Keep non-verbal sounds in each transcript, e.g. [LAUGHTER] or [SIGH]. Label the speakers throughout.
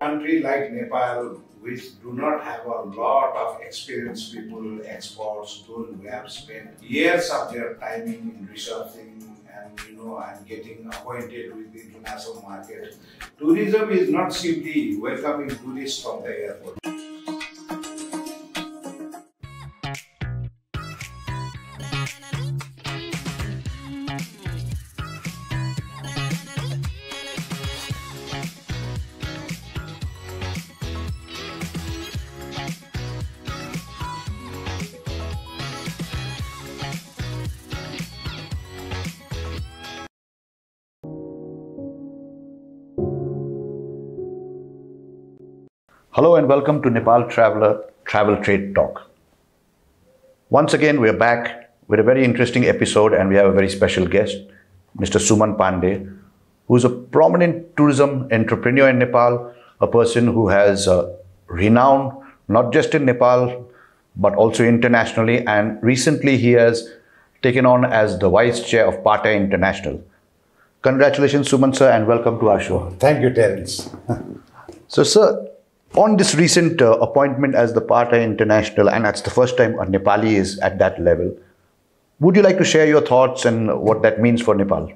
Speaker 1: country like Nepal, which do not have a lot of experienced people, experts, those who have spent years of their timing in researching and you know and getting acquainted with the international market. Tourism is not simply welcoming tourists from the airport.
Speaker 2: Hello and welcome to Nepal Traveller Travel Trade Talk. Once again, we're back with a very interesting episode and we have a very special guest, Mr. Suman Pandey, who is a prominent tourism entrepreneur in Nepal, a person who has uh, renown not just in Nepal but also internationally. And recently, he has taken on as the vice chair of PATA International. Congratulations, Suman sir, and welcome to our show.
Speaker 1: Thank you, Terence.
Speaker 2: So, sir, on this recent uh, appointment as the PATA International, and that's the first time a Nepali is at that level, would you like to share your thoughts and what that means for Nepal?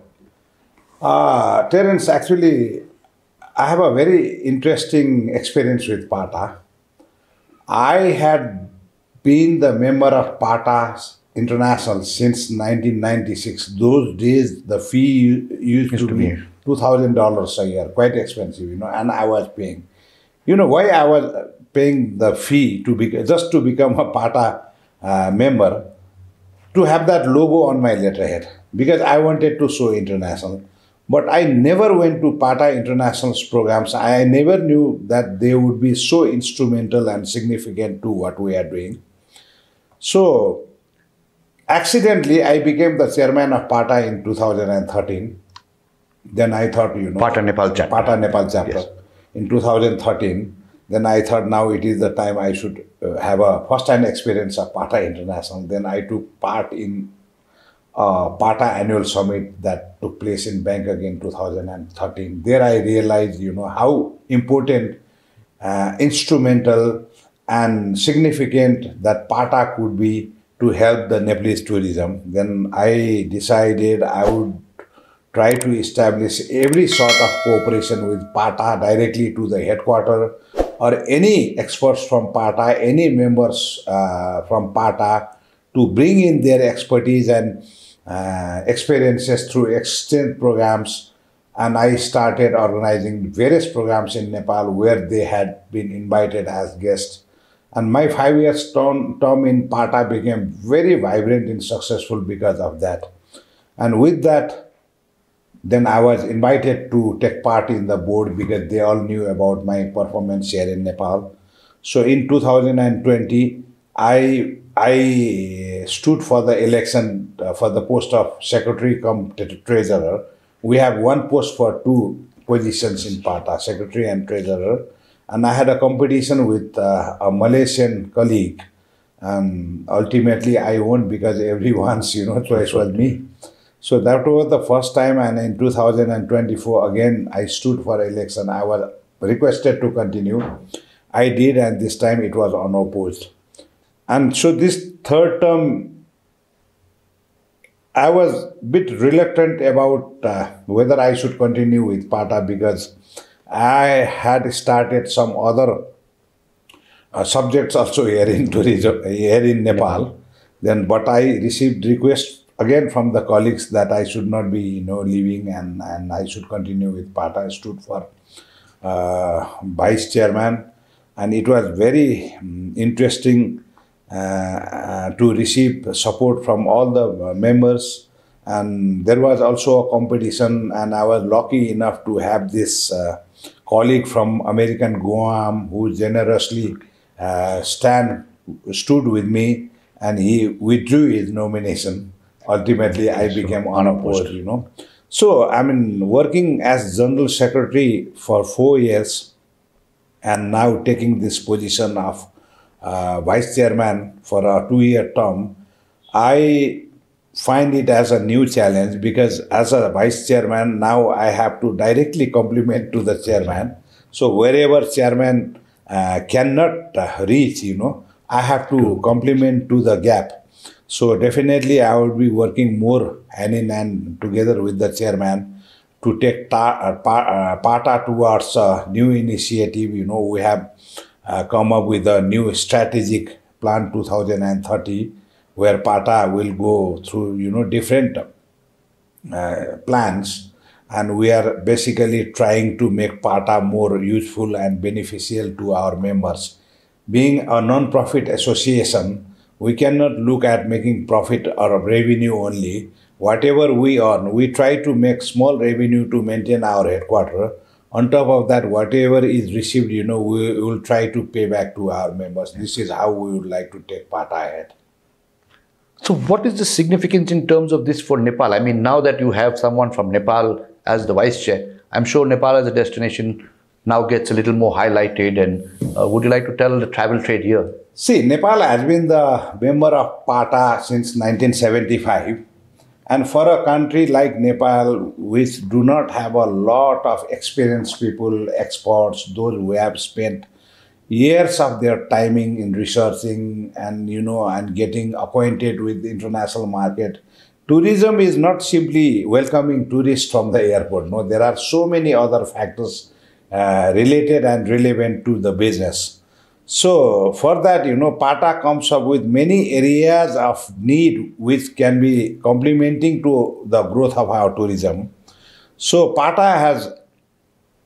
Speaker 1: Uh, Terence, actually, I have a very interesting experience with PATA. I had been the member of PATA International since 1996. Those days, the fee used,
Speaker 2: Used
Speaker 1: to,
Speaker 2: to
Speaker 1: be
Speaker 2: be.
Speaker 1: $2,000 a year, quite expensive, you know, and I was paying. You know why I was paying the fee to be just to become a PATA uh, member to have that logo on my letterhead because I wanted to show international. But I never went to PATA International's programs. I never knew that they would be so instrumental and significant to what we are doing. So, accidentally, I became the chairman of PATA in 2013. Then I thought, you know,
Speaker 2: PATA Nepal chapter.
Speaker 1: PATA Nepal chapter
Speaker 2: Yes.
Speaker 1: In 2013. Then I thought now it is the time I should uh, have a first-hand experience of PATA International. Then I took part in uh, PATA annual summit that took place in Bangkok in 2013. There I realized, you know, how important, uh, instrumental, and significant that PATA could be to help the Nepalese tourism. Then I decided I would try to establish every sort of cooperation with PATA directly to the headquarter or any experts from PATA, any members uh, from PATA to bring in their expertise and uh, experiences through exchange programs. And I started organizing various programs in Nepal where they had been invited as guests. And my five years term, term in PATA became very vibrant and successful because of that. And with that, then I was invited to take part in the board because they all knew about my performance here in Nepal. So in 2020, I I stood for the election uh, for the post of secretary cum treasurer. We have one post for two positions in PATA, secretary and treasurer. And I had a competition with uh, a Malaysian colleague. And ultimately, I won because everyone's [LAUGHS] you know choice was me. So that was the first time, and in 2024, again, I stood for election. I was requested to continue. I did, and this time it was unopposed. And so this third term, I was a bit reluctant about uh, whether I should continue with PATA because I had started some other uh, subjects also [LAUGHS] here in tourism, here in Nepal. Then, but I received requests again from the colleagues that I should not be, you know, leaving and, and I should continue with PATA. I stood for uh, vice chairman, and it was very um, interesting uh, uh, to receive support from all the uh, members. And there was also a competition, and I was lucky enough to have this uh, colleague from American Guam who generously uh, stand stood with me, and he withdrew his nomination. Ultimately, I became unopposed. You know, so I mean, working as general secretary for four years, and now taking this position of uh, vice chairman for a two-year term, I find it as a new challenge because as a vice chairman now I have to directly compliment to the chairman. So wherever chairman uh, cannot uh, reach, you know, I have to complement to the gap. So definitely I would be working more hand in hand together with the chairman to take ta- uh, pa- uh, PATA towards a new initiative. You know, we have uh, come up with a new strategic plan 2030 where PATA will go through, you know, different uh, plans and we are basically trying to make PATA more useful and beneficial to our members. Being a non-profit association, we cannot look at making profit or revenue only. Whatever we earn, we try to make small revenue to maintain our headquarters. On top of that, whatever is received, you know, we will try to pay back to our members. This is how we would like to take part ahead.
Speaker 2: So, what is the significance in terms of this for Nepal? I mean, now that you have someone from Nepal as the vice chair, I'm sure Nepal as a destination now gets a little more highlighted. And uh, would you like to tell the travel trade here?
Speaker 1: See, Nepal has been the member of PATA since 1975. And for a country like Nepal, which do not have a lot of experienced people, experts, those who have spent years of their timing in researching and you know and getting acquainted with the international market tourism is not simply welcoming tourists from the airport no there are so many other factors uh, related and relevant to the business so for that you know pata comes up with many areas of need which can be complementing to the growth of our tourism so pata has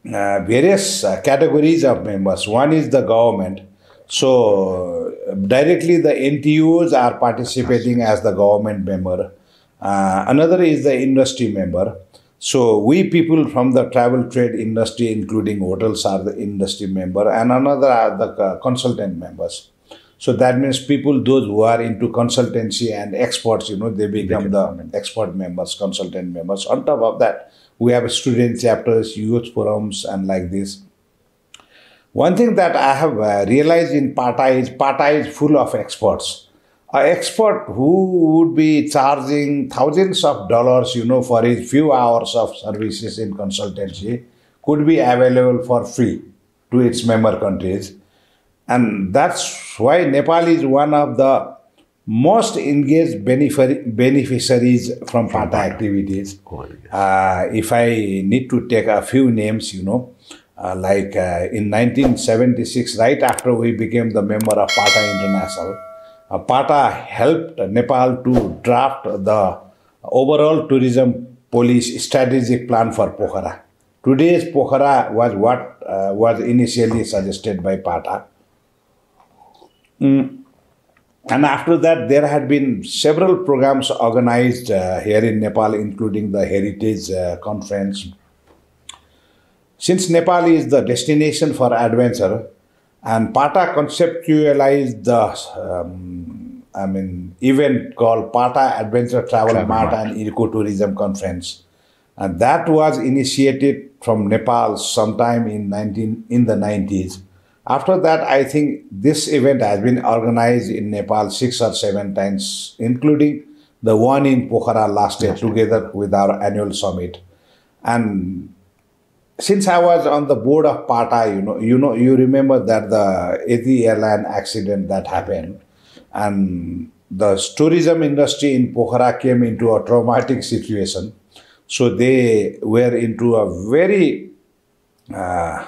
Speaker 1: uh, various uh, categories of members. One is the government. So directly the NTOs are participating as the government member. Uh, another is the industry member. So we people from the travel trade industry, including hotels, are the industry member, and another are the uh, consultant members. So that means people, those who are into consultancy and experts, you know, they become the expert members, consultant members. On top of that, we have student chapters, youth forums, and like this. One thing that I have uh, realized in PATA is PATA is full of experts. An expert who would be charging thousands of dollars, you know, for his few hours of services in consultancy could be available for free to its member countries. And that's why Nepal is one of the most engaged beneficiaries from PATA activities. Uh, if I need to take a few names, you know, uh, like uh, in 1976, right after we became the member of PATA International, PATA helped Nepal to draft the overall tourism policy strategic plan for Pokhara. Today's Pokhara was what uh, was initially suggested by PATA. Mm. And after that, there had been several programs organized uh, here in Nepal, including the Heritage uh, Conference. Since Nepal is the destination for adventure, and PATA conceptualized the um, I mean event called PATA Adventure Travel, Travel Mart, Mart. and Ecotourism Conference, and that was initiated from Nepal sometime in 19 in the 90s after that, I think this event has been organized in Nepal six or seven times, including the one in Pokhara last year, together with our annual summit. And since I was on the board of PATA, you know, you know, you remember that the Yeti airline accident that happened, and the tourism industry in Pokhara came into a traumatic situation. So they were into a very uh,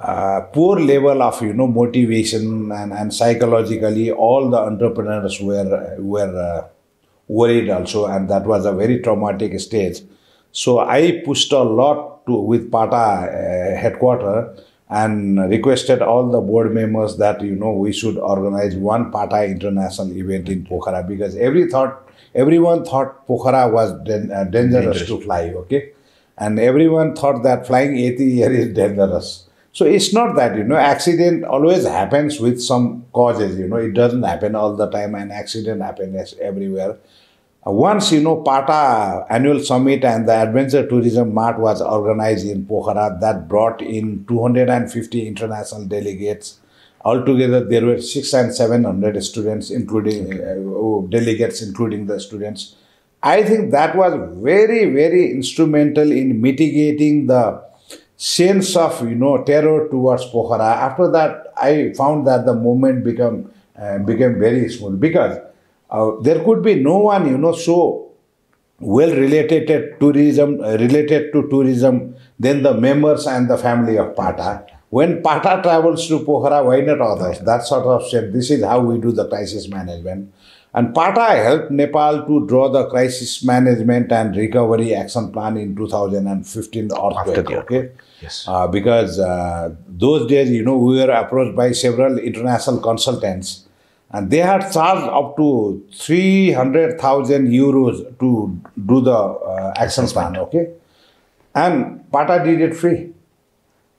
Speaker 1: uh, poor level of you know motivation and, and psychologically all the entrepreneurs were were uh, worried also and that was a very traumatic stage so i pushed a lot to with pata uh, headquarter and requested all the board members that you know we should organize one pata international event in pokhara because every thought everyone thought pokhara was dan- uh, dangerous, dangerous. to fly okay? And everyone thought that flying Yeti Air is dangerous. So it's not that, you know, accident always happens with some causes, you know, it doesn't happen all the time and accident happens everywhere. Uh, once, you know, PATA annual summit and the Adventure Tourism Mart was organized in Pokhara that brought in 250 international delegates. Altogether, there were six and 700 students, including uh, oh, delegates, including the students. I think that was very, very instrumental in mitigating the sense of you know terror towards Pokhara. After that, I found that the movement become uh, became very smooth because uh, there could be no one you know so well related to tourism uh, related to tourism than the members and the family of Pata. When Pata travels to Pokhara, why not others? That sort of said, this is how we do the crisis management. And PATA helped Nepal to draw the crisis management and recovery action plan in 2015 earthquake. Okay,
Speaker 2: Yes.
Speaker 1: uh, because uh, those days, you know, we were approached by several international consultants, and they had charged up to 300,000 euros to do the uh, action plan. Okay, and PATA did it free.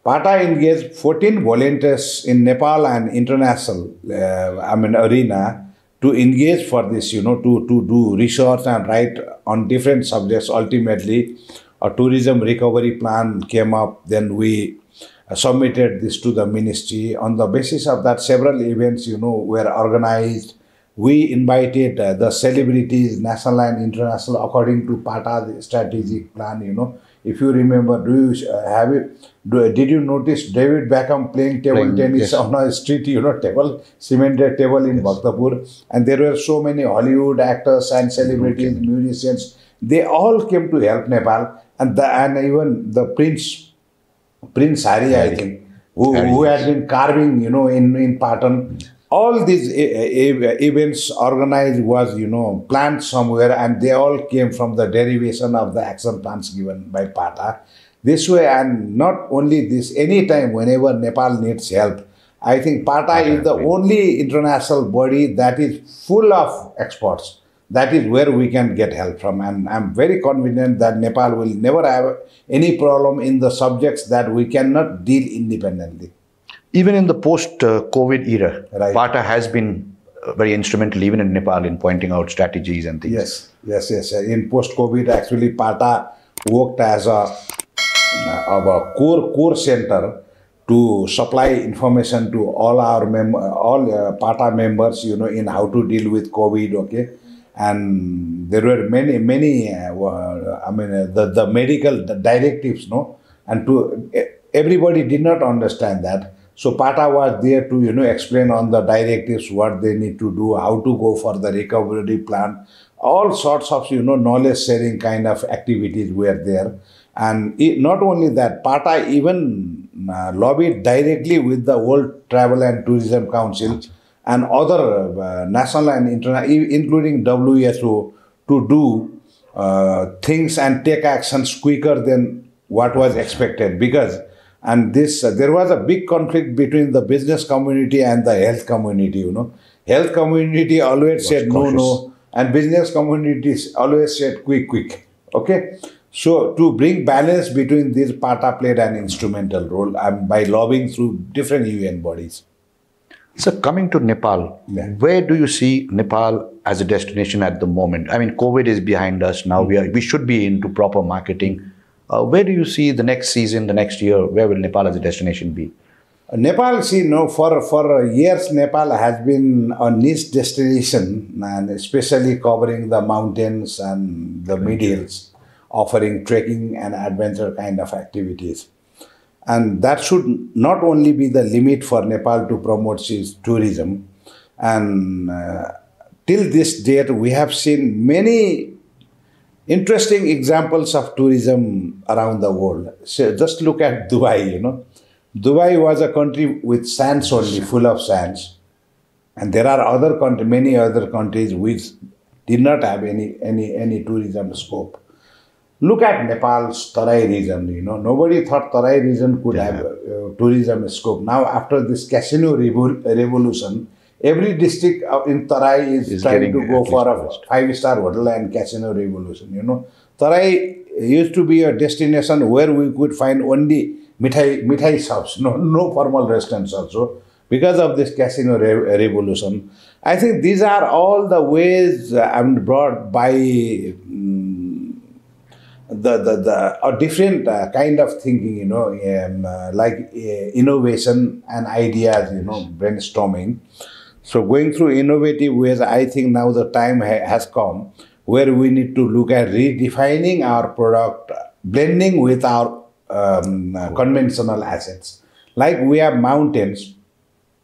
Speaker 1: PATA engaged 14 volunteers in Nepal and international, uh, I mean, arena to engage for this, you know, to, to do research and write on different subjects. Ultimately, a tourism recovery plan came up. Then we submitted this to the ministry. On the basis of that, several events, you know, were organized. We invited uh, the celebrities, national and international, according to PATA strategic plan, you know. If you remember, do you uh, have it? Do, did you notice David Beckham playing table
Speaker 2: Playing,
Speaker 1: tennis
Speaker 2: yes.
Speaker 1: on a street, you know, table, cemented table in Bhaktapur? And there were so many Hollywood actors and celebrities, musicians. They all came to help Nepal, and the, and even the prince, Prince Harry, I think, who,
Speaker 2: Harry,
Speaker 1: who
Speaker 2: yes.
Speaker 1: had been carving, you know, in in Patan. All these events organized was, you know, planned somewhere, and they all came from the derivation of the action plans given by PATA. This way, and not only this, anytime, whenever Nepal needs help, I think PATA is the only international body that is full of experts. That is where we can get help from, and I'm very confident that Nepal will never have any problem in the subjects that we cannot deal independently.
Speaker 2: Even in the post-COVID era,
Speaker 1: Right.
Speaker 2: PATA has been uh, very instrumental, even in Nepal, in pointing out strategies and things.
Speaker 1: Yes, yes, yes. In post-COVID, actually, PATA worked as a, of a core core center to supply information to all our mem- all uh, PATA members, you know, in how to deal with COVID. Okay, and there were many many. Uh, I mean, uh, the the medical directives, no, and to everybody did not understand that. So PATA was there to you know explain on the directives what they need to do, how to go for the recovery plan, all sorts of you know knowledge sharing kind of activities were there, and it, not only that, PATA even uh, lobbied directly with the World Travel and Tourism Council and other uh, national and international, including WHO, to do uh, things and take actions quicker than what was expected. Because and this uh, there was a big conflict between the business community and the health community you know. Health community always said no no and business communities always said quick quick okay? So to bring balance between these pata played an instrumental role um, by lobbying through different un bodies
Speaker 2: So, coming to Nepal,
Speaker 1: Yeah.
Speaker 2: where do you see Nepal as a destination at the moment? I mean, COVID is behind us now. We are we should be into proper marketing. Uh, where do you see the next season, the next year? Where will Nepal as a destination be?
Speaker 1: Nepal, see, no, for, for years, Nepal has been a niche destination and especially covering the mountains and the mid hills, offering trekking and adventure kind of activities. And that should not only be the limit for Nepal to promote its tourism. And uh, till this date, we have seen many interesting examples of tourism around the world. So just look at Dubai, you know. Dubai was a country with sands only, full of sands. And there are other many other countries which did not have any, any, any tourism scope. Look at Nepal's Tarai region, you know. Nobody thought Tarai region could have uh, tourism scope. Now, after this casino revol- revolution, every district in Tarai is,
Speaker 2: Is
Speaker 1: trying to go for a five-star hotel and casino revolution, you know. Tarai used to be a destination where we could find only mithai, mithai shops, no, no formal restaurants also. Because of this casino re- revolution, I think these are all the ways uh, I'm brought by mm, the the, the a different uh, kind of thinking, you know, um, uh, like uh, innovation and ideas, you know, brainstorming. So going through innovative ways, I think now the time ha- has come where we need to look at redefining our product, blending with our um, uh, conventional assets. Like we have mountains,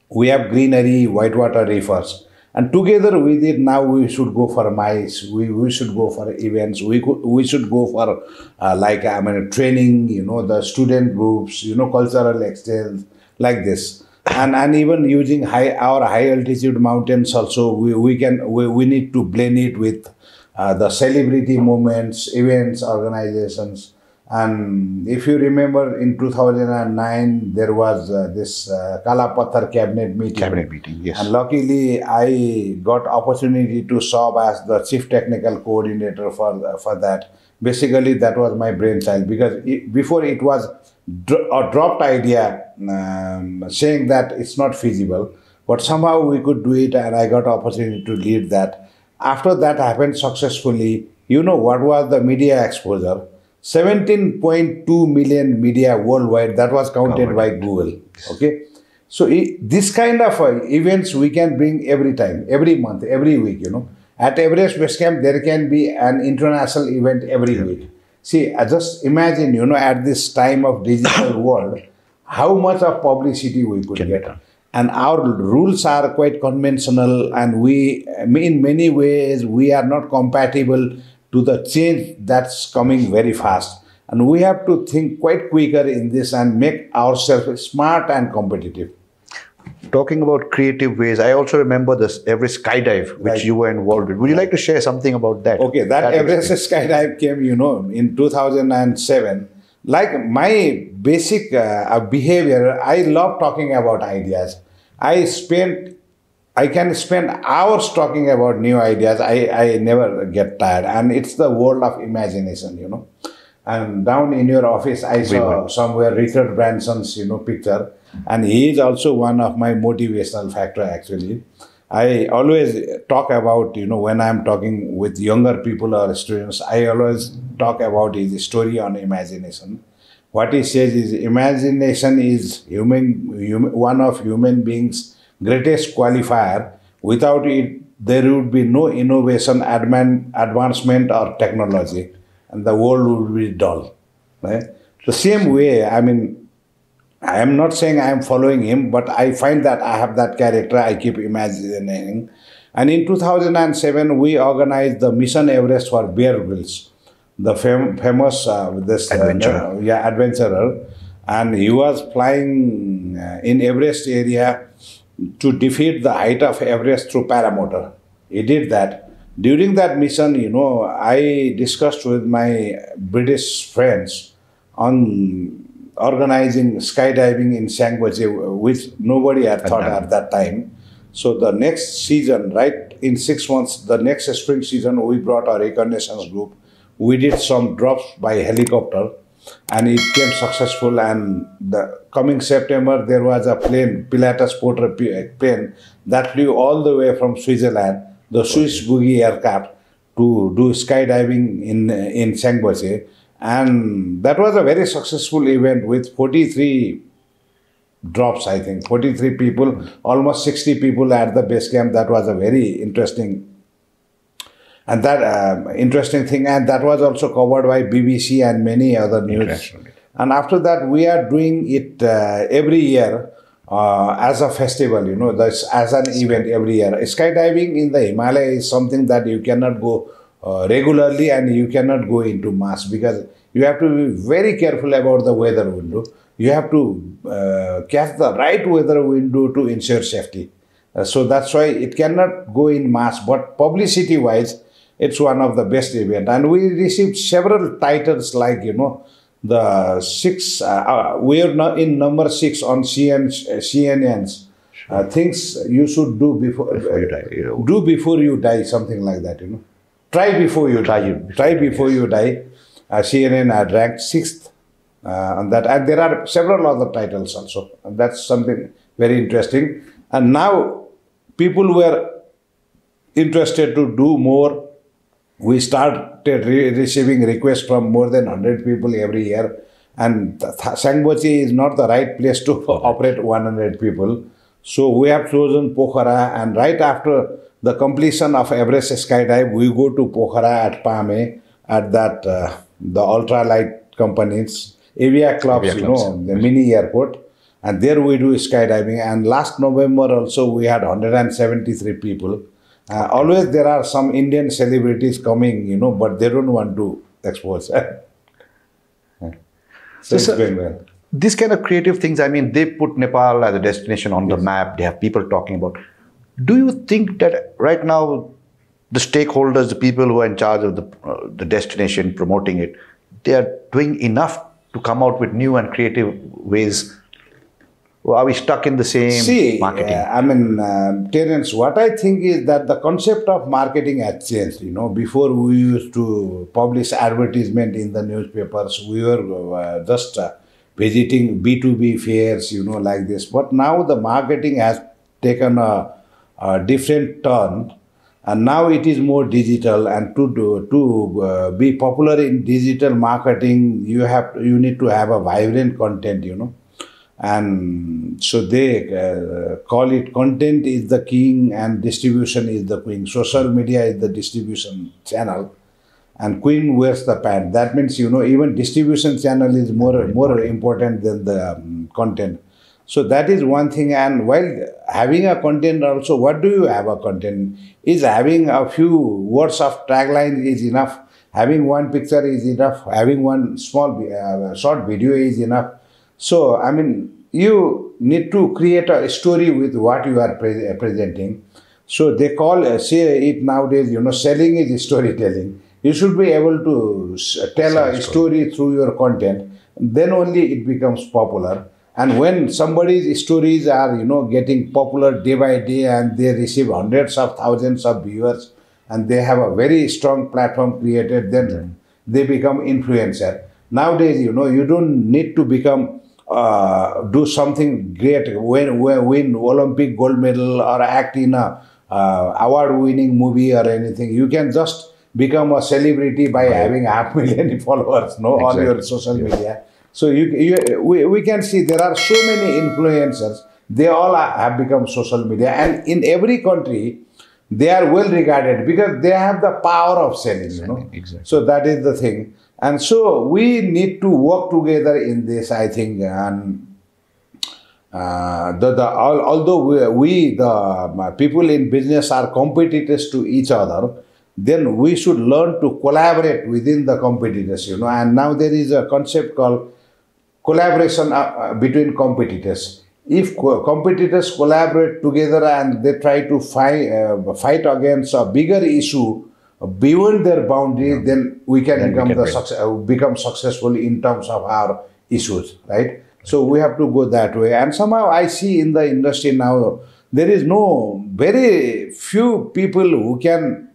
Speaker 1: we have greenery, whitewater rivers, and together with it, now we should go for mice, we, we should go for events, we could, we should go for uh, like I mean training, you know, the student groups, you know, cultural exchange, like this. And, and even using high our high altitude mountains also we, we can we, we need to blend it with uh, the celebrity movements events organizations and if you remember in 2009, there was uh, this uh, Kala Pathar cabinet meeting.
Speaker 2: Cabinet meeting, yes.
Speaker 1: And luckily, I got opportunity to serve as the chief technical coordinator for, for that. Basically, that was my brainchild because it, before it was a dropped idea um, saying that it's not feasible. But somehow we could do it and I got opportunity to lead that. After that happened successfully, you know what was the media exposure? 17.2 million media worldwide that was counted by google okay? So this kind of uh, events we can bring every time every month every week you know? At everest base camp there can be an international event every yeah. week. See I just imagine you know at this time of digital [COUGHS] world how much of publicity we could get. and our rules are quite conventional and we in many ways we are not compatible to the change that's coming very fast. And we have to think quite quicker in this and make ourselves smart and competitive.
Speaker 2: Talking about creative ways, I also remember this Everest skydive, which right. you were involved with. Would you like to share something about that?
Speaker 1: Okay, that, that Everest experience? skydive came, you know, in 2007. Like my basic uh, behavior, I love talking about ideas. I spent I can spend hours talking about new ideas. I, I never get tired. And it's the world of imagination, you know. And down in your office, I saw somewhere Richard Branson's, you know, picture. And he is also one of my motivational factor, actually. I always talk about, you know, when I'm talking with younger people or students, I always talk about his story on imagination. What he says is imagination is human, human one of human beings' greatest qualifier. Without it, there would be no innovation, advancement, or technology, and the world would be dull. Right? The same way, I mean, I am not saying I am following him, but I find that I have that character. I keep imagining. And in 2007, we organized the Mission Everest for Bear Grylls, the fam- famous uh, this
Speaker 2: adventurer.
Speaker 1: Uh, yeah, adventurer, and he was flying uh, in Everest area to defeat the height of Everest through paramotor. He did that. During that mission, you know, I discussed with my British friends on organizing skydiving in Sangboche, which nobody had thought at that time. So the next season, right in six months, the next spring season, we brought our reconnaissance group. We did some drops by helicopter and it came successful and the coming september there was a plane pilatus porter uh, plane that flew all the way from switzerland the swiss boogie aircraft to do skydiving in uh, in Sangboche. and that was a very successful event with 43 drops i think. 43 people almost 60 people at the base camp. That was a very interesting and that um, interesting thing and that was also covered by bbc and many other news. And after that we are doing it uh, every year uh, as a festival you know this as an event every year. Skydiving in the himalaya is something that you cannot go uh, regularly and you cannot go into mass because you have to be very careful about the weather window. You have to uh, catch the right weather window to ensure safety. Uh, so that's why it cannot go in mass but publicity wise it's one of the best event. And we received several titles like you know the six uh, uh, we are in number six on CN, cnn's uh, things you should do before,
Speaker 2: before you die you know.
Speaker 1: do before you die something like that you know. Try before you
Speaker 2: try
Speaker 1: die.
Speaker 2: you
Speaker 1: try before yes. you die. Uh, cnn had ranked sixth uh, on that. And there are several other titles also. And that's something very interesting. And now people were interested to do more we started re receiving requests from more than 100 people every year. And Sangboche is not the right place to [LAUGHS] operate 100 people. So we have chosen Pokhara and right after the completion of Everest skydive, we go to Pokhara at Pame at that, uh, the ultralight companies. area clubs,
Speaker 2: Area
Speaker 1: you
Speaker 2: clubs,
Speaker 1: know, the mini airport. And there we do skydiving. And last November also we had 173 people. Uh, always there are some Indian celebrities coming, you know, but they don't want to expose. [LAUGHS] so it's going well.
Speaker 2: These kind of creative things, I mean, they put Nepal as a destination on the map. They have people talking about. Do you think that right now, the stakeholders, the people who are in charge of the, uh, the destination, promoting it, they are doing enough to come out with new and creative ways? Are we stuck in the same
Speaker 1: See,
Speaker 2: marketing?
Speaker 1: uh, I mean, uh, Terence, what I think is that the concept of marketing has changed. You know, before we used to publish advertisement in the newspapers, we were uh, just uh, visiting B2B fairs, you know, like this. But now the marketing has taken a, a different turn. And now it is more digital, and to do, to uh, be popular in digital marketing, you have you need to have a vibrant content, you know and so they uh, call it content is the king and distribution is the queen. Social media is the distribution channel. And queen wears the pant. That means you know even distribution channel is more more important than the um, content. So that is one thing. And while having a content also what do you have a content? Is having a few words of tagline is enough? Having one picture is enough? Having one small uh, short video is enough so, I mean, you need to create a story with what you are pre- uh, presenting. So they call uh, say it nowadays. You know, selling is storytelling. You should be able to tell
Speaker 2: Sell
Speaker 1: a
Speaker 2: a
Speaker 1: story through your content. Then only it becomes popular. And when somebody's stories are you know getting popular day by day, and they receive hundreds of thousands of viewers, and they have a very strong platform created, then they become influencer. Nowadays, you know, you don't need to become uh, do something great, win, win, win Olympic gold medal or act in a uh, award-winning movie or anything. You can just become a celebrity by having half million [LAUGHS] followers, no, on your
Speaker 2: Exactly.
Speaker 1: social media. So you, you we, we can see there are so many influencers. They all are, have become social media, and in every country, they are well regarded because they have the power of selling. You know,
Speaker 2: exactly.
Speaker 1: so that is the thing, and so we need to work together in this. I think, and uh, the, the al- although we, we the um, people in business are competitors to each other then we should learn to collaborate within the competitors you know and now there is a concept called collaboration uh, uh, between competitors if co- competitors collaborate together and they try to fight uh, fight against a bigger issue beyond their boundary then we can
Speaker 2: Then we
Speaker 1: become
Speaker 2: can
Speaker 1: the success, uh, become successful in terms of our issues right. So we have to go that way. And somehow i see in the industry now there is no very few people who can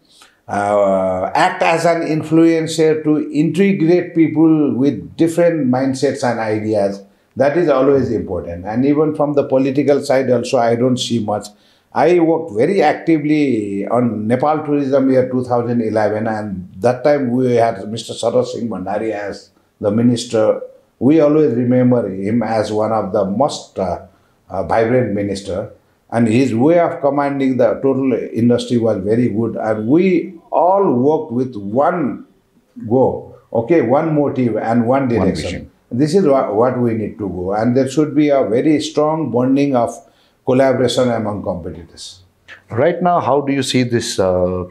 Speaker 1: uh, act as an influencer to integrate people with different mindsets and ideas. That is always important. And even from the political side also i don't see much i worked very actively on nepal tourism year 2011 and that time we had mr sarat singh bhandari as the minister we always remember him as one of the most uh, uh, vibrant minister and his way of commanding the total industry was very good and we all worked with one go okay one motive and one direction
Speaker 2: vision.
Speaker 1: this is what, what we need to go and there should be a very strong bonding of collaboration among competitors
Speaker 2: Right now, how do you see this uh,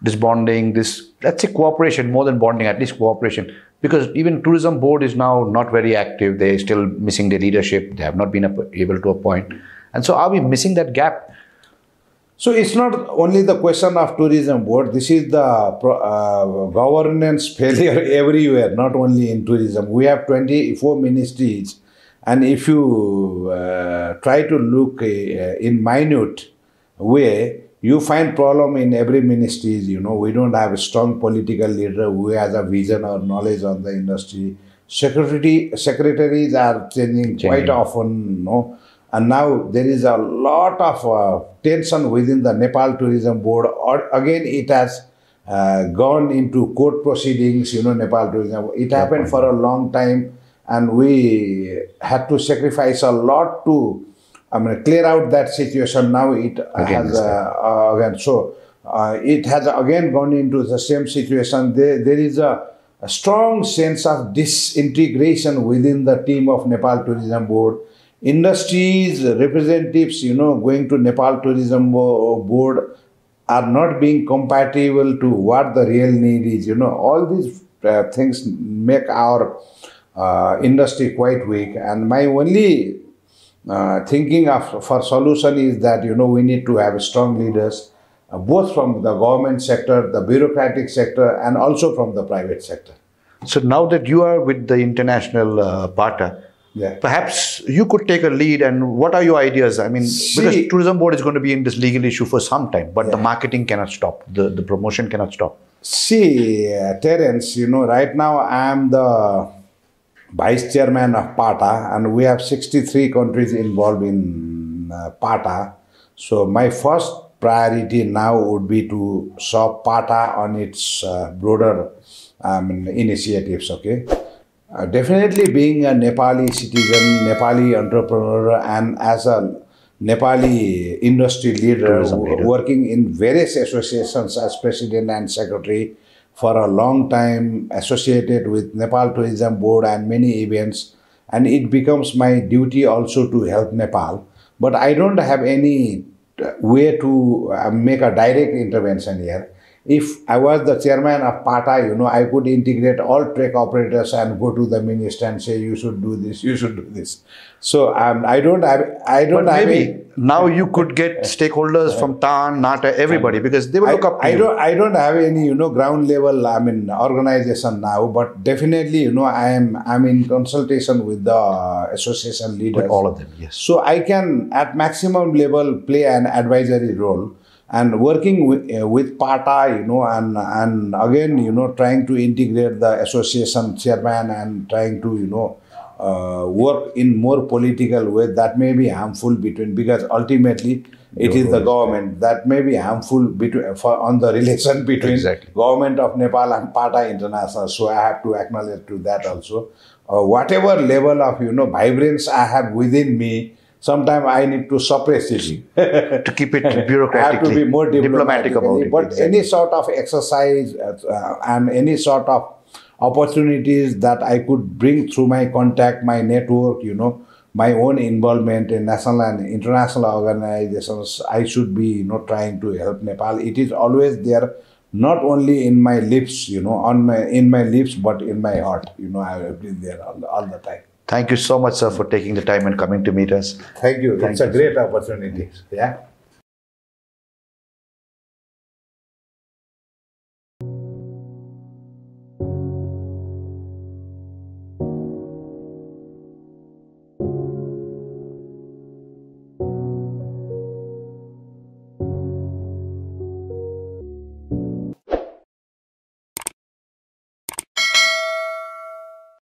Speaker 2: this bonding, this let's say cooperation more than bonding, at least cooperation? Because even tourism board is now not very active. They're still missing their leadership. They have not been able to appoint, and so are we missing that gap?
Speaker 1: So it's not only the question of tourism board. This is the uh, governance [LAUGHS] failure everywhere, not only in tourism. We have 24 ministries, and if you uh, try to look uh, in minute way, you find problem in every ministry. You know, we don't have a strong political leader who has a vision or knowledge on the industry. Secretary secretaries are changing, quite often. No, and now there is a lot of uh, tension within the Nepal Tourism Board. Or again, it has uh, gone into court proceedings. You know, Nepal Tourism. It happened for a long time, and we had to sacrifice a lot to, I mean, clear out that situation. Now it
Speaker 2: Again,
Speaker 1: has uh, uh, again so. Uh, it has again gone into the same situation. There, there is a a strong sense of disintegration within the team of Nepal Tourism Board. Industries representatives, you know, going to Nepal Tourism Board are not being compatible to what the real need is. You know, all these uh, things make our industry quite weak. And my only uh, thinking of for solution is that you know we need to have strong leaders uh, both from the government sector, the bureaucratic sector, and also from the private sector.
Speaker 2: So now that you are with the international uh, PATA, yeah. perhaps you could take a lead. And what are your ideas? I mean, See, because tourism board is going to be in this legal issue for some time, but yeah. the marketing cannot stop. The the promotion cannot stop.
Speaker 1: See, uh, Terence, you know, right now I am the vice chairman of PATA, and we have 63 countries involved in uh, PATA. So my first priority now would be to solve PATA on its uh, broader um, initiatives, okay? Uh, definitely being a Nepali citizen, Nepali entrepreneur, and as a Nepali industry leader, leader, working in various associations as president and secretary for a long time, associated with Nepal Tourism Board and many events, and it becomes my duty also to help Nepal. But I don't have any way to uh, make a direct intervention here. If I was the chairman of PATA, you know, I could integrate all trek operators and go to the minister and say, you should do this, you should do this. So um, I don't have, I don't but
Speaker 2: maybe now you could get stakeholders from TAAN, NATTA, everybody because they will look up
Speaker 1: I
Speaker 2: you.
Speaker 1: don't, I don't have any, you know, ground level, I mean, organization now, but definitely, you know, I am, I'm in consultation with the association leaders.
Speaker 2: With all of them, yes.
Speaker 1: So I can, at maximum level, play an advisory role and working with, uh, with PATA, you know, and and again, you know, trying to integrate the association chairman and trying to, you know, uh, work in more political way that may be harmful between because ultimately it is the government that may be harmful between for on the [LAUGHS] relation between exactly. government of Nepal and PATA International. So I have to acknowledge to that also. Uh, whatever level of you know vibrance I have within me sometimes I need to suppress it.
Speaker 2: to keep it bureaucratic. [LAUGHS] I
Speaker 1: have to be more diplomatic, about it. But exactly. any sort of exercise uh, and any sort of opportunities that I could bring through my contact, my network, you know, my own involvement in national and international organizations, I should be, you know, trying to help Nepal. It is always there, not only in my lips, you know, on my in my lips, but in my heart. You know, I have been there all, all the time.
Speaker 2: Thank you so much, sir, for taking the time and coming to meet us.
Speaker 1: Thank you. Thank it's you. a great opportunity. Yeah.